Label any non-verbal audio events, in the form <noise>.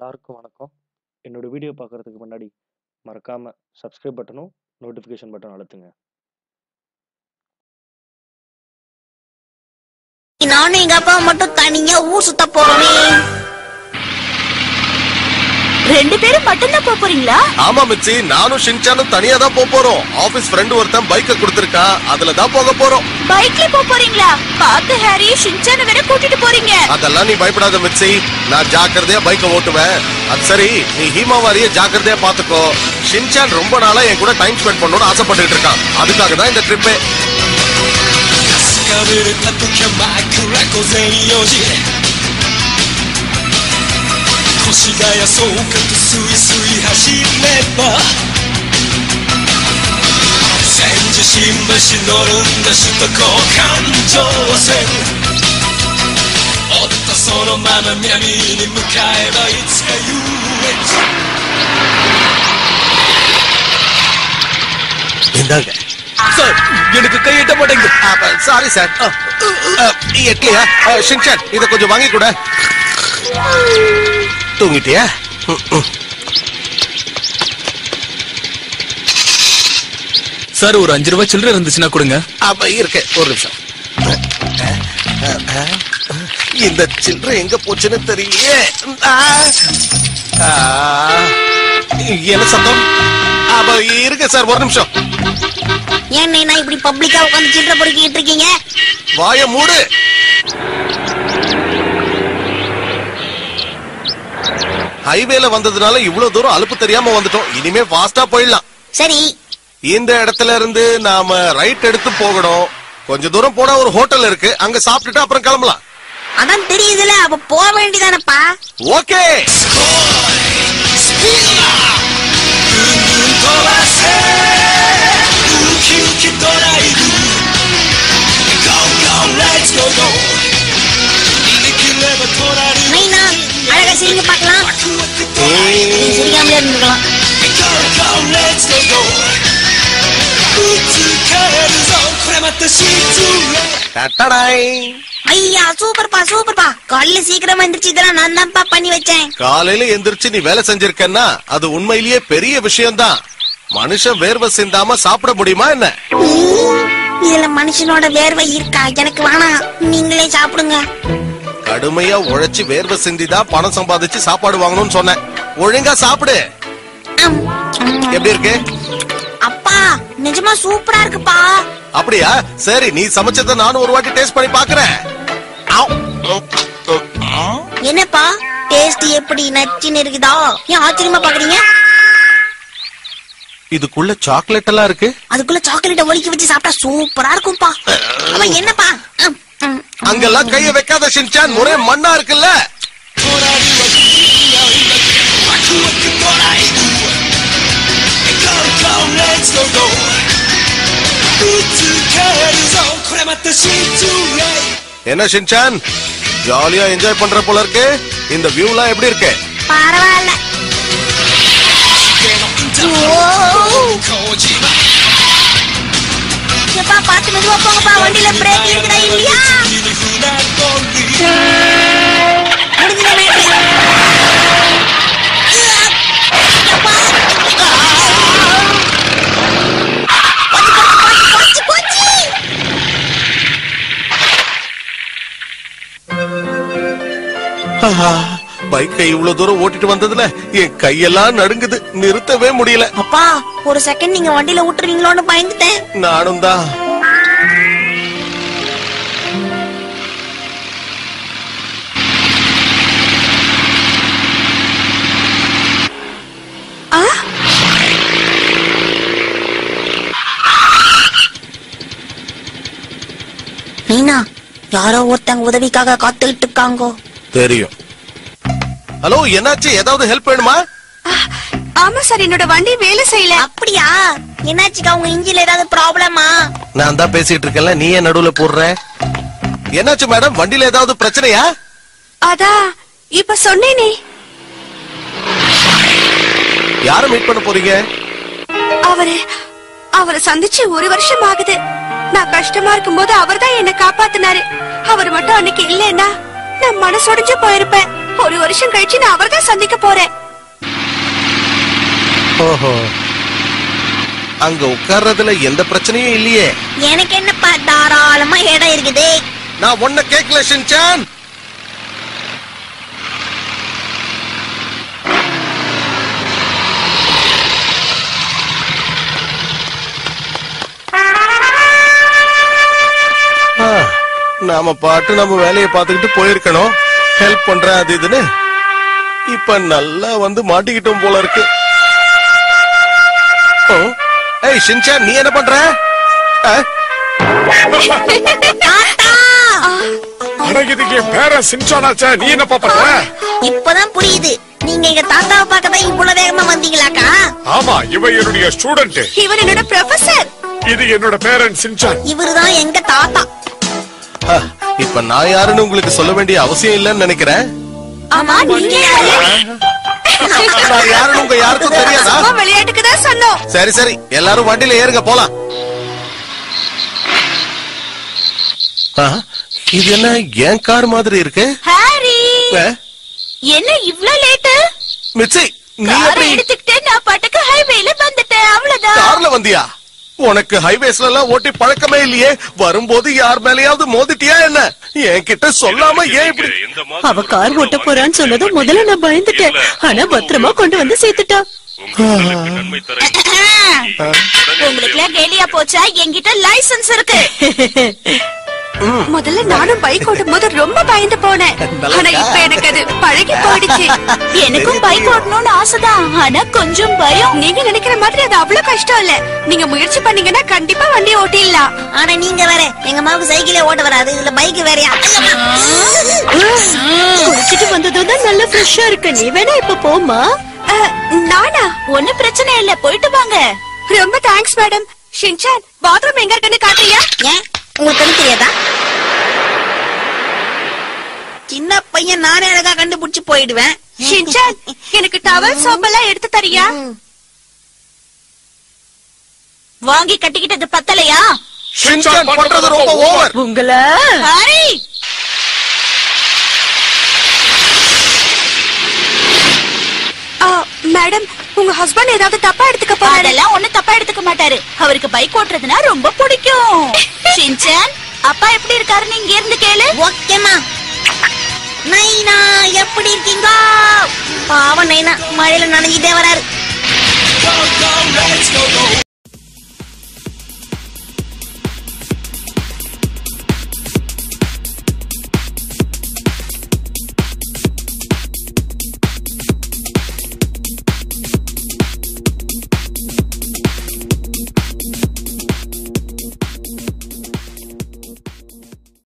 எல்லாருக்கும் வணக்கம். என்னோட வீடியோ பார்க்குறதுக்கு முன்னாடி, மறக்காம சப்ஸ்கிரைப் பட்டனும், நோட்டிஃபிகேஷன் பட்டன் அழுத்துங்க. நானும் எங்க அப்பா மட்டும் தனியா ஊர் சுத்த போறோமே ரெண்டு பேரும் மட்டும்தான் போக போறீங்களா? ஆமா மிச்சி. நானும் ஷின்சானும் தனியா தான் போக போறோம். ஆபீஸ் ஃப்ரெண்ட் ஒருத்தன் பைக்க கொடுத்திருக்கா. அதுல தான் போக போறோம். பைக்ல போக போறீங்களா? பார்த்து ஹாரி ஷின்சான வேற கூட்டிட்டு போறீங்க. அதெல்லாம் நீ பயப்படாத மிச்சி. நான் ஜாக்கிரதையா பைக்க ஓட்டுவேன். அது சரி நீ ஹீமாவாரிய ஜாக்கிரதையா பாத்துக்கோ ஷின்சான் ரொம்ப நாளா என் கூட டைம் ஸ்பெண்ட் பண்ணணும்னு ஆசைப்பட்டுட்டு இருக்கான். அதுக்காக தான் இந்த ட்ரிப்பே 疲れた時は枕午前4時越谷総括すいすい走れば千住新橋乗るんだ首都高環状線追ったそのまま南に向かえばいつか遊園地 இந்தாங்க சார் எனக்கு கையிட்ட மாட்டேங்குது சாரி சார் எட்லியா ஷின்சான் இத கொஞ்சம் வாங்கி கூட தூங்கிட்டியா. சார் ஒரு அஞ்சு ரூபாய் சில்லறை இருந்துச்சுன்னா கொடுங்க. அப்ப இருக்கு ஒரு நிமிஷம். இந்த சில்லறை எங்க போச்சுன்னு தெரியலையே. ஆ. ஆ. என்ன சத்தம்? அப்ப இருக்கு சார் ஒரு நிமிஷம். ஏன் நைனா இப்படி பப்ளிக்கா உட்காந்து சில்லற பொறுக்கிட்டு இருக்கீங்க? வாய மூடு. ஹைவேல வந்ததுனால இவ்வளவு தூரம் அலுப்பு தெரியாம வந்துட்டோம். இனிமே ஃபாஸ்டா போயிடலாம். சரி. இந்த இடத்துல இருந்து நாம ரைட் எடுத்து போகணும். கொஞ்ச தூரம் போனா ஒரு ஹோட்டல் இருக்கு. அங்க சாப்பிட்டுட்டு அப்புறம் கிளம்பலாம். அதான் தெரியுதுல அப்ப போக வேண்டியதானப்பா? ஓகே ஐயா சூப்பர்ப்பா சூப்பர்ப்பா காலையில சீக்கிரமா எந்திரிச்சு இதெல்லாம் நான் தான்ப்பா பண்ணி வச்சேன். காலையில எந்திரிச்சு நீ வேலை செஞ்சிருக்கன்னா அது உண்மையிலேயே பெரிய விஷயம்தான். மனுஷன் வேர்வை சிந்தாம சாப்பிட முடியுமா என்ன? இதுல மனுஷனோட வேர்வை இருக்கா? எனக்கு வேணாம் நீங்களே சாப்பிடுங்க. கடுமையா உழைச்சு வேர்வை சிந்திதான் பணம் சம்பாதிச்சு சாப்பாடு வாங்கணும்னு சொன்னேன். ஒழுங்கா சாப்பிடு. எப்படி இருக்கு? அப்பா நிஜமா சூப்பரா இருக்குப்பா. அப்படியா? சரி நீ சமைச்சத நானும் ஒரு வாட்டி டேஸ்ட் பண்ணி பாக்குறேன் என்னப்பா? டேஸ்ட் எப்படி நச்சுன்னு இருக்குதா? ஏன் ஆச்சரியமா பாக்குறீங்க இதுக்குள்ள சாக்லேட் எல்லாம் இருக்கு? அதுக்குள்ள சாக்லேட்ட ஒலிக்க வச்சு சாப்பிட்டா சூப்பரா இருக்கும்ப்பா. அவன் என்னப்பா? அங்கெல்லாம் கைய வைக்காத சின்சான். ஒரே மண்ணா இருக்குல்ல? Let's go, go. என்ன ஷின்சான் ஜாலியா என்ஜாய் பண்ற போல இருக்கு. இந்த வியூலாம் எப்படி இருக்கு? பரவாயில்ல. பைக்கை இவ்வளவு தூரம் ஓட்டிட்டு வந்ததுல என் கையெல்லாம் நடுங்குது நிறுத்தவே முடியல. அப்பா ஒரு செகண்ட் நீங்க வண்டியில விட்டுருவீங்களோன்னு பயந்துட்டேன். நானும் தான். நீனா யாரோ ஒருத்தங்க உதவிக்காக காத்துக்கிட்டு இருக்காங்கோ. தெரியும். ஹலோ என்னாச்சு? ஏதாவது ஹெல்ப் வேணுமா? ஆமா சார் என்னோட வண்டி வேலை செய்யல. அப்படியா? என்னாச்சுக்கா? உங்க இன்ஜின்ல ஏதாவது ப்ராப்ளமா? நான் தான் பேசிட்டு இருக்கேன்ல நீ ஏன் நடுவுல போடுற? என்னாச்சு மேடம்? வண்டியில ஏதாவது பிரச்சனையா? அதான் இப்ப சொன்னேனே. யார மீட் பண்ண போறீங்க? அவரு அவரை சந்திச்சு ஒரு வருஷம் ஆகுது. நான் கஷ்டமா இருக்கும்போது அவர்தான் என்ன காப்பாத்தினாரு. அவர் மட்டும் அன்னைக்கு இல்லைன்னா நான் மனசொடைஞ்சு போயிருப்பேன். ஒரு வருஷம் கழிச்சு நான் அவர்தான் சந்திக்க போறேன். ஓஹோ. அங்க உட்கார்றதுல எந்த பிரச்சனையும் இல்லையே. எனக்கு என்னப்பா தாராளமா இடம் இருக்குது? நான் ஒன்ன கேட்கல ஷின்சான் நாம பாட்டு நம்ம வேலையை பார்த்துக்கிட்டு போயிருக்கணும். ஹெல்ப் பண்றேன் அது இதுன்னு. இப்ப நல்லா வந்து மாட்டிக்கிட்டோம் போல இருக்கு. ஏய் ஷின்சான் நீ என்ன பண்ற? <laughs> என் சின்சானாச்சே நீ இப்பதான் புரியுது. நீங்க எங்க தாத்தாவை பார்க்க தான் இவ்வளவு வேகமா வந்தீங்களாக்கா? ஆமா இவ என்னுடைய ஸ்டூடெண்ட் இவர் என்னோட ப்ரொஃபசர் இது என்னோட பேரன் சின்சான். இவருதான் எங்க தாத்தா. இப்ப நான் யாருன்னு உங்களுக்கு சொல்ல வேண்டிய அவசியம் இல்லைன்னு நினைக்கிறேன். ஆமா நீங்க யாரு? நான் யாருன்னு உங்க யாருக்கும் தெரியாதா? விளையாட்டுக்கு தான் சொன்னோம். சரி சரி. எல்லாரும் வண்டியில ஏறுங்க போலாம். ஆ, இது என்ன என் கார் மாதிரி இருக்கு? ஹாரி என்ன இவ்ளோ லேட்டு? மிச்சி நீ எப்படி? எடுத்துக்கிட்டு நான் பாட்டுக்கு ஹைவேல வந்துட்டேன் அவ்வளவுதான். கார்ல வந்தியா? உனக்கு ஹைவேஸ்ல எல்லாம் ஓட்டி பழக்கமே இல்லையே. வரும்போது யார் மேலயாவது மோதிட்டியா என்ன? என்கிட்ட சொல்லாம ஏன் இப்படி அவ கார் ஓட்ட போறான்னு சொன்னதும் முதல்ல நான் பயந்துட்டேன். ஆனா பத்திரமா கொண்டு வந்து சேர்த்துட்டா. உங்களுக்கு எல்லாம் <laughs> கேலியா போச்சா? என்கிட்ட லைசென்ஸ் இருக்கு. <laughs> முதல்ல நானும் பைக் ஓட்டும் போது ரொம்ப பயந்து போனேன். ஆனா இப்ப எனக்கு அது பழகி போயிடுச்சு. <laughs> எனக்கும் பைக் ஓட்டணும்னு ஆசைதான். ஆனா கொஞ்சம் பயம். நீங்க நினைக்கிற மாதிரி அது அவ்வளவு கஷ்டம் இல்ல. நீங்க முயற்சி பண்ணீங்கன்னா கண்டிப்பா வண்டி ஓட்டிடலாம். ஆனா நீங்க வேற எங்க அம்மாவுக்கு சைக்கிளே ஓட்ட வராது. இதுல பைக் வேறயா? குளிச்சிட்டு வந்ததும் தான் நல்ல ஃப்ரெஷ்ஷா இருக்கு. நீ வேணா இப்ப போமா நானா? ஒண்ணு பிரச்சனை இல்ல. போயிட்டு வாங்க. ரொம்ப தேங்க்ஸ் மேடம் ஷின்சான் பாத்ரூம் எங்க இருக்குன்னு காட்டுறியா? ஏன்? உங்களுக்கு தெரியாதா பையன் நானே அழகா கண்டுபிடிச்சு போயிடுவேன். ஷின்சான் எனக்கு டவல் சோப் எல்லாம் எடுத்து தரியா? வாங்கி கட்டிக்கிட்டது பத்தலையா? ஷின்சான் பண்றது ரொம்ப ஓவர். உங்கள? மேடம் உங்க ஹஸ்பண்ட் ஏதாவது தப்பா எடுத்துக்க போறாரு? அதெல்லாம் ஒண்ணு தப்பா எடுத்துக்க மாட்டாரு. அவருக்கு பைக் ஓட்டுறதுனா ரொம்ப பிடிக்கும். <laughs> ஷின்சான் அப்பா எப்படி இருக்காரு நீங்க இருந்து கேளு. ஓகேமா நைனா எப்படி இருக்கீங்க? பாவம் நைனா மழையில நனைஞ்சிட்டே வராரு.